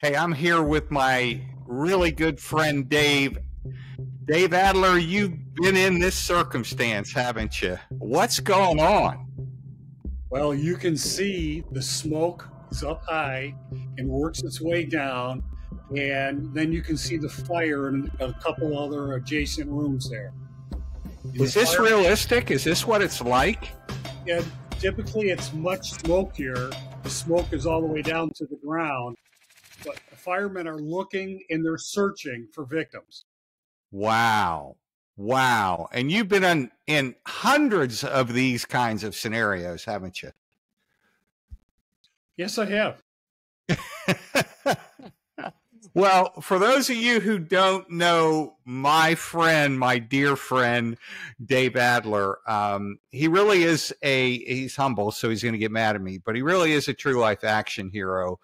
Hey, I'm here with my really good friend Dave. Dave Adler, you've been in this circumstance, haven't you? What's going on? Well, you can see the smoke is up high and works its way down, and then you can see the fire in a couple other adjacent rooms there. Is this realistic? Is this what it's like? Yeah, typically it's much smokier. The smoke is all the way down to the ground, but the firemen are looking and they're searching for victims. Wow. Wow. And you've been in, in hundreds of these kinds of scenarios, haven't you? Yes, I have. Well, for those of you who don't know my friend, my dear friend, Dave Adler, um, he really is a, he's humble, so he's going to get mad at me, but he really is a true life action hero.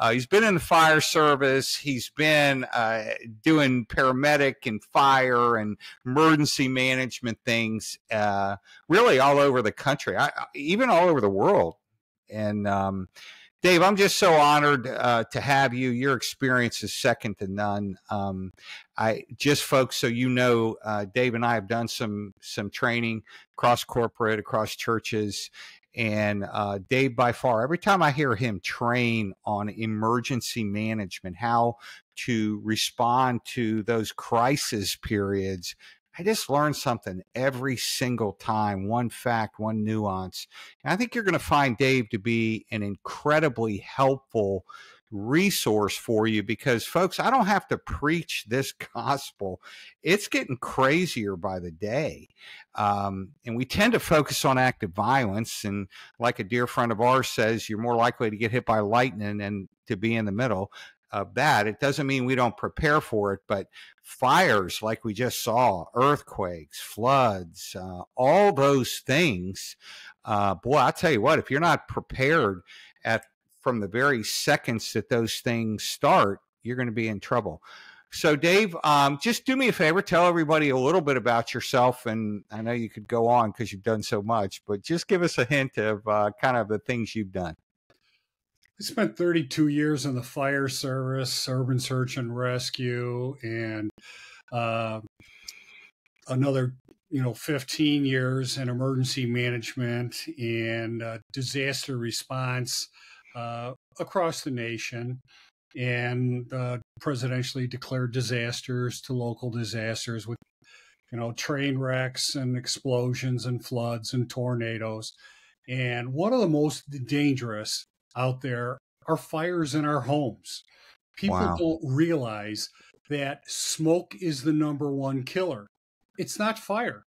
Uh, he's been in the fire service. He's been uh, doing paramedic and fire and emergency management things, uh, really all over the country, I, even all over the world. And, um, Dave, I'm just so honored uh, to have you. Your experience is second to none. Um, I just, folks, so you know, uh, Dave and I have done some some training across corporate, across churches, and uh, Dave, by far, every time I hear him train on emergency management, how to respond to those crisis periods, I just learned something every single time, one fact, one nuance. And I think you're going to find Dave to be an incredibly helpful resource for you because, folks, I don't have to preach this gospel. It's getting crazier by the day. Um, and we tend to focus on active violence. And like a dear friend of ours says, you're more likely to get hit by lightning and to be in the middle of that. It doesn't mean we don't prepare for it, but fires like we just saw, earthquakes, floods, uh, all those things. Uh, boy, I'll tell you what, if you're not prepared at from the very seconds that those things start, you're going to be in trouble. So, Dave, um, just do me a favor, tell everybody a little bit about yourself. And I know you could go on because you've done so much, but just give us a hint of uh, kind of the things you've done. I spent 32 years in the fire service, urban search and rescue, and uh, another, you know, 15 years in emergency management and uh, disaster response uh, across the nation, and uh, presidentially declared disasters to local disasters with, you know, train wrecks and explosions and floods and tornadoes. And one of the most dangerous out there are fires in our homes. People wow. don't realize that smoke is the number one killer. It's not fire.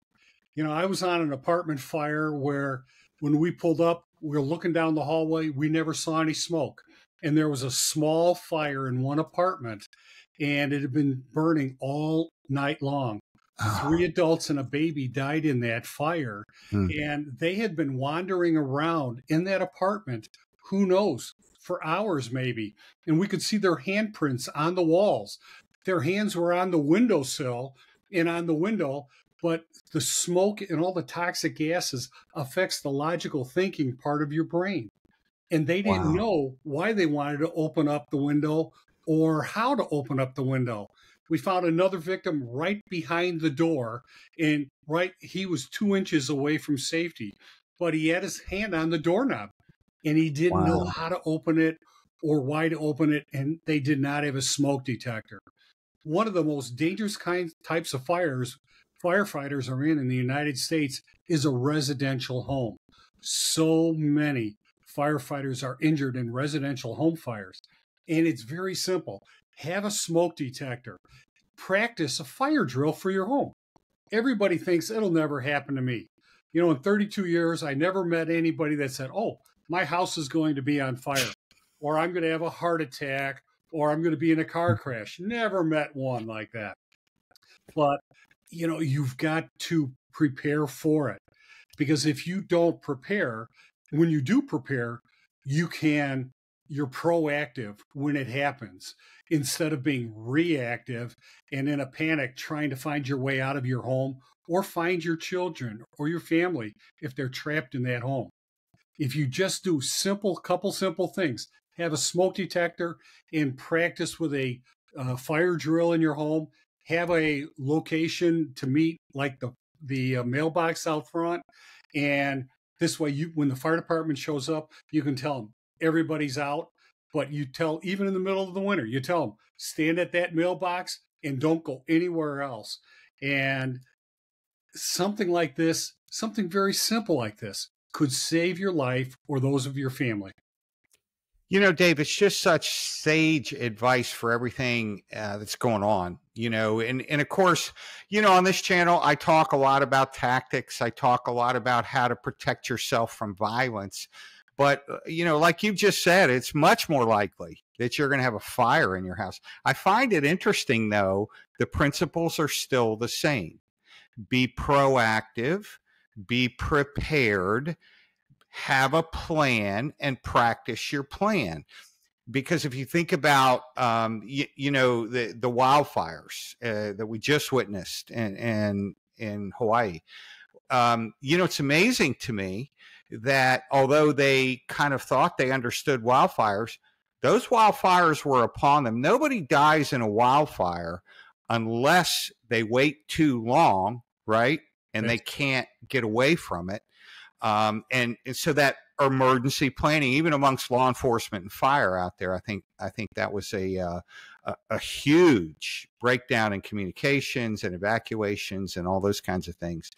You know, I was on an apartment fire where when we pulled up, we were looking down the hallway, we never saw any smoke. And there was a small fire in one apartment, and it had been burning all night long. Oh. Three adults and a baby died in that fire, hmm. and they had been wandering around in that apartment who knows, for hours maybe. And we could see their handprints on the walls. Their hands were on the windowsill and on the window, but the smoke and all the toxic gases affects the logical thinking part of your brain. And they didn't wow. know why they wanted to open up the window or how to open up the window. We found another victim right behind the door, and right, he was two inches away from safety, but he had his hand on the doorknob and he didn't wow. know how to open it or why to open it, and they did not have a smoke detector. One of the most dangerous kinds types of fires firefighters are in in the United States is a residential home. So many firefighters are injured in residential home fires. And it's very simple. Have a smoke detector. Practice a fire drill for your home. Everybody thinks it'll never happen to me. You know, in 32 years, I never met anybody that said, Oh, my house is going to be on fire, or I'm going to have a heart attack, or I'm going to be in a car crash. Never met one like that. But, you know, you've got to prepare for it. Because if you don't prepare, when you do prepare, you can, you're proactive when it happens instead of being reactive and in a panic trying to find your way out of your home or find your children or your family if they're trapped in that home if you just do simple couple simple things have a smoke detector and practice with a uh, fire drill in your home. Have a location to meet, like the the uh, mailbox out front, and this way, you when the fire department shows up, you can tell them everybody's out. But you tell even in the middle of the winter, you tell them stand at that mailbox and don't go anywhere else. And something like this, something very simple like this, could save your life or those of your family. You know, Dave, it's just such sage advice for everything uh, that's going on. You know, and and of course, you know, on this channel, I talk a lot about tactics. I talk a lot about how to protect yourself from violence. But uh, you know, like you just said, it's much more likely that you're going to have a fire in your house. I find it interesting, though. The principles are still the same. Be proactive. Be prepared have a plan and practice your plan because if you think about um, you, you, know the the wildfires uh, that we just witnessed in in, in Hawaii, um, you know it's amazing to me that although they kind of thought they understood wildfires, those wildfires were upon them. Nobody dies in a wildfire unless they wait too long, right? And they can't get away from it. Um, and, and so that emergency planning, even amongst law enforcement and fire out there, I think I think that was a uh, a, a, huge breakdown in communications and evacuations and all those kinds of things.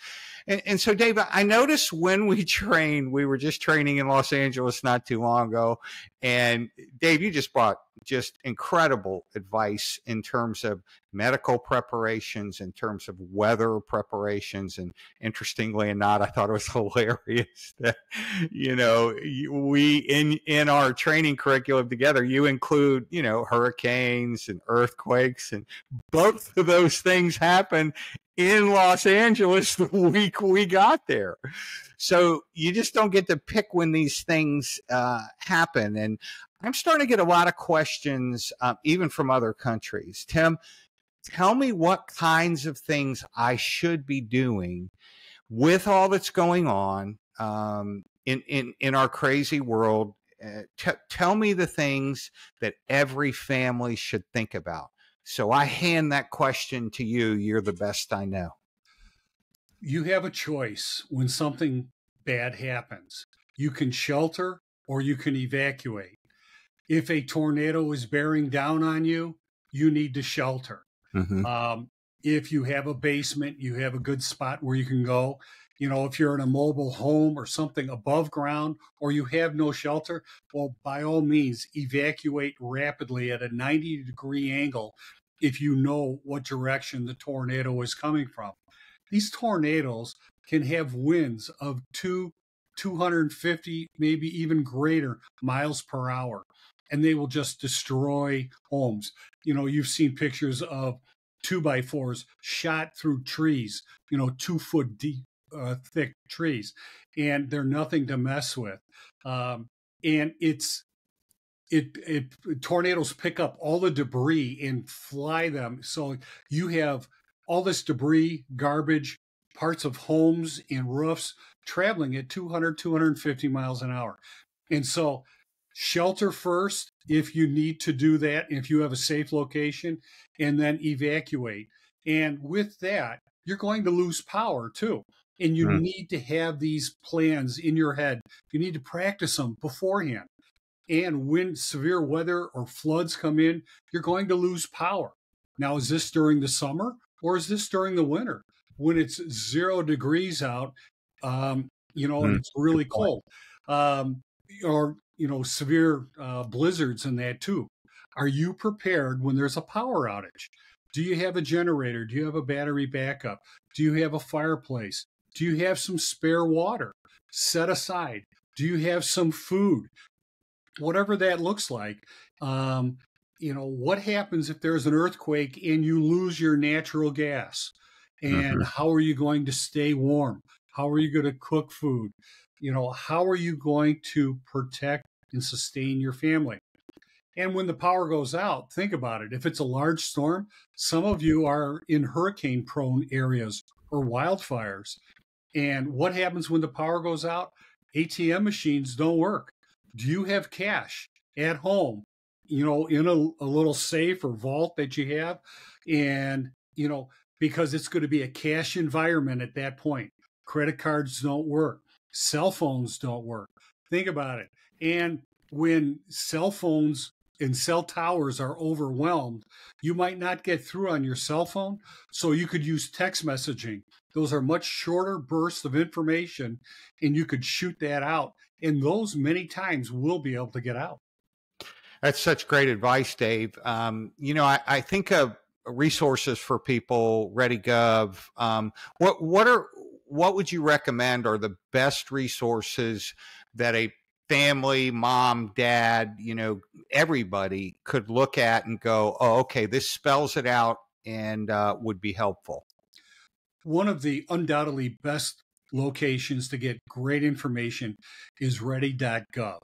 And, and so, Dave, I noticed when we trained, we were just training in Los Angeles not too long ago, and Dave, you just brought just incredible advice in terms of medical preparations, in terms of weather preparations. And interestingly enough, I thought it was hilarious that, you know, we in, in our training curriculum together, you include, you know, hurricanes and earthquakes. And both of those things happen in Los Angeles the week we got there. So you just don't get to pick when these things uh, happen. And I'm starting to get a lot of questions, um, even from other countries. Tim, tell me what kinds of things I should be doing with all that's going on um, in, in, in our crazy world. Uh, tell me the things that every family should think about. So I hand that question to you. You're the best I know. You have a choice when something bad happens. You can shelter or you can evacuate. If a tornado is bearing down on you, you need to shelter. Mm-hmm. Um, if you have a basement, you have a good spot where you can go. You know, if you're in a mobile home or something above ground or you have no shelter, well, by all means, evacuate rapidly at a 90 degree angle if you know what direction the tornado is coming from. These tornadoes can have winds of two, 250, maybe even greater miles per hour and they will just destroy homes. You know, you've seen pictures of two by fours shot through trees, you know, two foot deep, uh, thick trees, and they're nothing to mess with. Um, and it's it, it tornadoes pick up all the debris and fly them. So you have all this debris, garbage, parts of homes and roofs traveling at 200, 250 miles an hour. And so shelter first if you need to do that, if you have a safe location, and then evacuate. And with that, you're going to lose power too. And you mm. need to have these plans in your head. You need to practice them beforehand. And when severe weather or floods come in, you're going to lose power. Now, is this during the summer or is this during the winter when it's zero degrees out, um, you know, mm. and it's really cold? Um, or you know severe uh, blizzards and that too. Are you prepared when there's a power outage? Do you have a generator? Do you have a battery backup? Do you have a fireplace? Do you have some spare water set aside? Do you have some food? Whatever that looks like. Um, you know, what happens if there's an earthquake and you lose your natural gas? And mm-hmm. how are you going to stay warm? How are you going to cook food? You know, how are you going to protect and sustain your family. And when the power goes out, think about it. If it's a large storm, some of you are in hurricane prone areas or wildfires. And what happens when the power goes out? ATM machines don't work. Do you have cash? at home, you know, in a, a little safe or vault that you have. And, you know, because it's going to be a cash environment at that point. Credit cards don't work, cell phones don't work. Think about it. And when cell phones and cell towers are overwhelmed, you might not get through on your cell phone. So you could use text messaging. Those are much shorter bursts of information, and you could shoot that out. And those many times will be able to get out. That's such great advice, Dave. Um, you know, I, I, think of resources for people, ready.gov. Um, what what are what would you recommend are the best resources that a family, mom, dad, you know, everybody could look at and go, oh, okay, this spells it out and uh, would be helpful? One of the undoubtedly best locations to get great information is ready.gov.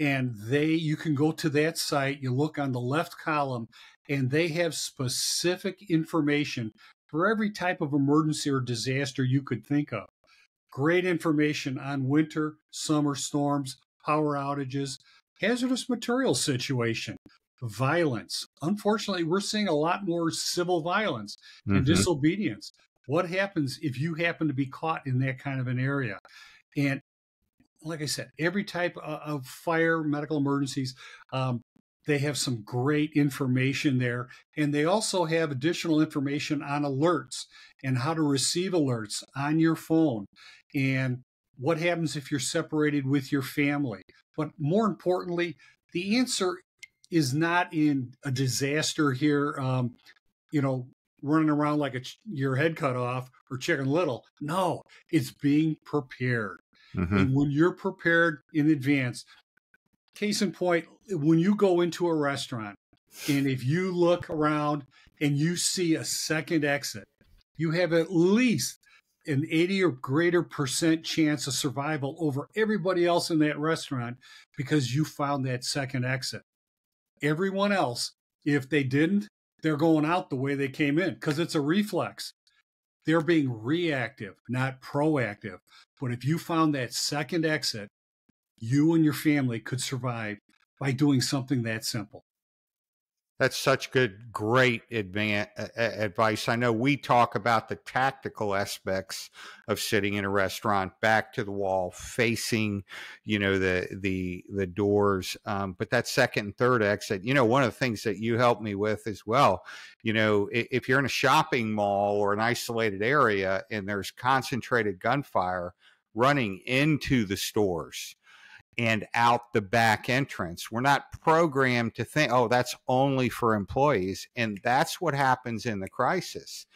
And they, you can go to that site, you look on the left column, and they have specific information for every type of emergency or disaster you could think of. Great information on winter, summer storms, power outages, hazardous material situation, violence. Unfortunately, we're seeing a lot more civil violence and mm-hmm. disobedience. What happens if you happen to be caught in that kind of an area? And like I said, every type of fire, medical emergencies, um, they have some great information there. And they also have additional information on alerts and how to receive alerts on your phone and what happens if you're separated with your family. But more importantly, the answer is not in a disaster here, um, you know, running around like a, your head cut off or chicken little. No, it's being prepared. Mm-hmm. And when you're prepared in advance, case in point, when you go into a restaurant and if you look around and you see a second exit, you have at least an 80 or greater percent chance of survival over everybody else in that restaurant because you found that second exit. Everyone else, if they didn't, they're going out the way they came in because it's a reflex. They're being reactive, not proactive. But if you found that second exit, you and your family could survive by doing something that simple. That's such good, great advan- advice. I know we talk about the tactical aspects of sitting in a restaurant, back to the wall, facing, you know, the the the doors. Um, but that second and third exit, you know, one of the things that you helped me with as well. You know, if you're in a shopping mall or an isolated area and there's concentrated gunfire running into the stores and out the back entrance. We're not programmed to think, oh, that's only for employees. And that's what happens in the crisis.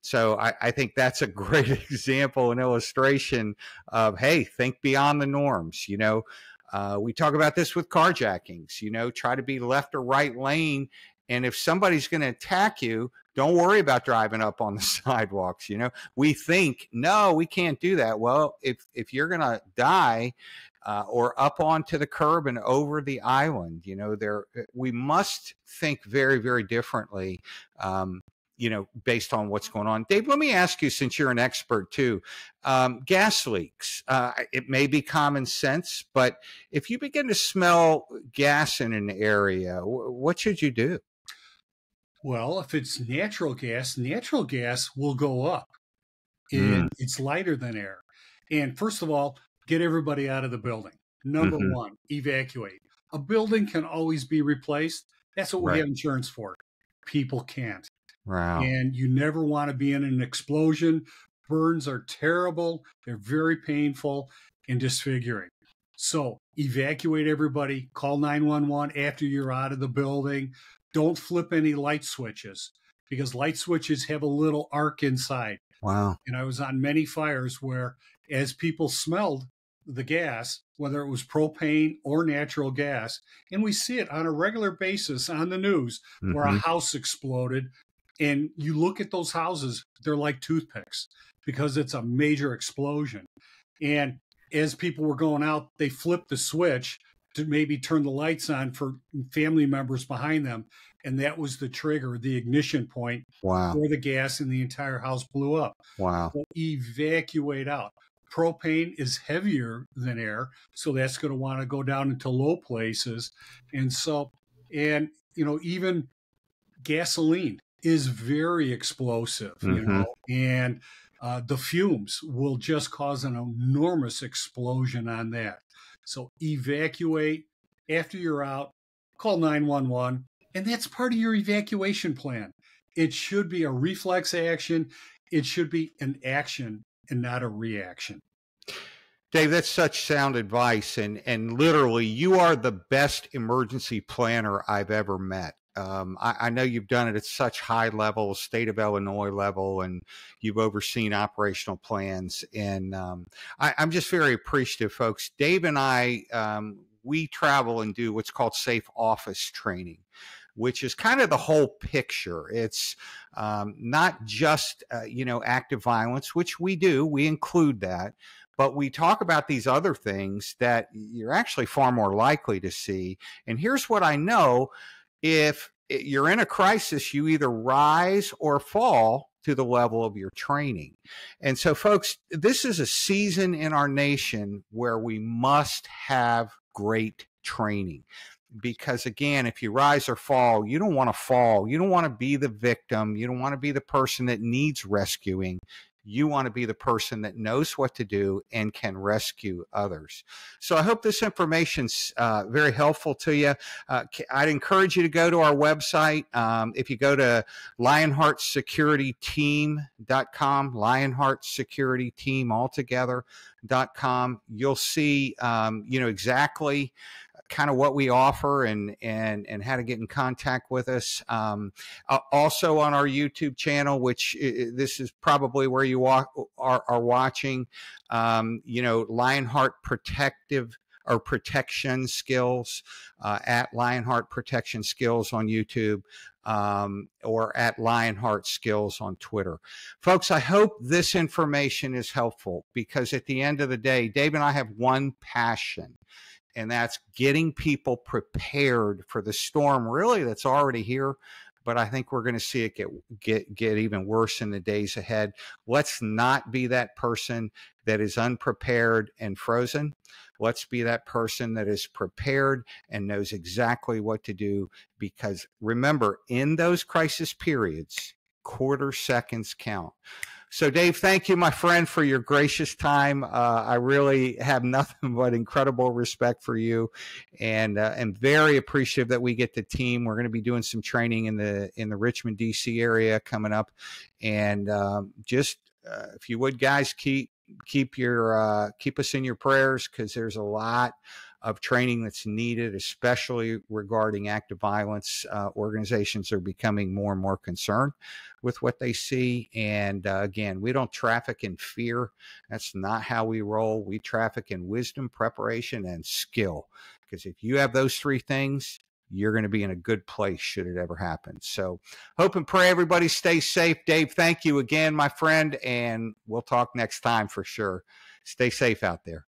So I, I, think that's a great example and illustration of, hey, think beyond the norms. You know, uh, we talk about this with carjackings, you know, try to be left or right lane. And if somebody's going to attack you, don't worry about driving up on the sidewalks. You know, we think, no, we can't do that. Well, if, if you're going to die, uh, or up onto the curb and over the island. You know, there uh, we must think very, very differently. Um, you know, based on what's going on. Dave, let me ask you, since you're an expert too, um, gas leaks. Uh, it may be common sense, but if you begin to smell gas in an area, what should you do? Well, if it's natural gas, natural gas will go up. And mm. it's lighter than air. And first of all, get everybody out of the building. Number mm-hmm. one, evacuate. A building can always be replaced. That's what we right. have insurance for. People can't. Wow. And you never want to be in an explosion. Burns are terrible, they're very painful and disfiguring. So evacuate everybody, call 911 after you're out of the building. Don't flip any light switches because light switches have a little arc inside. Wow. And I was on many fires where, as people smelled the gas, whether it was propane or natural gas. And we see it on a regular basis on the news mm-hmm. where a mm-hmm. house exploded. And you look at those houses, they're like toothpicks because it's a major explosion. And as people were going out, they flipped the switch to maybe turn the lights on for family members behind them. And that was the trigger, the ignition point wow. where the gas in the entire house blew up. Wow. So evacuate out propane is heavier than air, so that's going to want to go down into low places. And so, and you know, even gasoline is very explosive, mm-hmm. you know, and uh, the fumes will just cause an enormous explosion on that. So evacuate after you're out, call 911, and that's part of your evacuation plan. It should be a reflex action. It should be an action and not a reaction. Dave, that's such sound advice, and and literally, you are the best emergency planner I've ever met. Um, I, I, know you've done it at such high level, state of Illinois level, and you've overseen operational plans. And um, I, am just very appreciative, folks. Dave and I, um, we travel and do what's called safe office training which is kind of the whole picture. It's um, not just, uh, you know, active violence, which we do, we include that, but we talk about these other things that you're actually far more likely to see. And here's what I know if you're in a crisis, you either rise or fall to the level of your training. And so, folks, this is a season in our nation where we must have great training because again if you rise or fall you don't want to fall you don't want to be the victim you don't want to be the person that needs rescuing you want to be the person that knows what to do and can rescue others. So I hope this information's uh, very helpful to you. Uh, I'd encourage you to go to our website. Um, if you go to lionheartsecurityteam.com, lionheartsecurityteam altogether.com, you'll see, um, you know, exactly kind of what we offer and and and how to get in contact with us. Um, uh, also on our YouTube channel, which this is probably where you are, are watching. Um, you know, Lionheart Protective or protection skills uh, at Lionheart Protection Skills on YouTube um, or at Lionheart Skills on Twitter. Folks, I hope this information is helpful because at the end of the day, Dave and I have one passion and that's getting people prepared for the storm really that's already here but I think we're going to see it get get get even worse in the days ahead. Let's not be that person that is unprepared and frozen. Let's be that person that is prepared and knows exactly what to do because remember in those crisis periods quarter seconds count. So, Dave, thank you, my friend, for your gracious time. Uh, I really have nothing but incredible respect for you, and uh, am very appreciative that we get the team. We're going to be doing some training in the in the Richmond, D.C. area coming up, and um, just uh, if you would, guys, keep keep your uh, keep us in your prayers because there's a lot of training that's needed, especially regarding active violence. Uh, organizations are becoming more and more concerned with what they see. And uh, again, we don't traffic in fear. That's not how we roll. We traffic in wisdom, preparation, and skill. Because if you have those three things, you're going to be in a good place should it ever happen. So, hope and pray everybody stay safe. Dave, thank you again, my friend, and we'll talk next time for sure. Stay safe out there.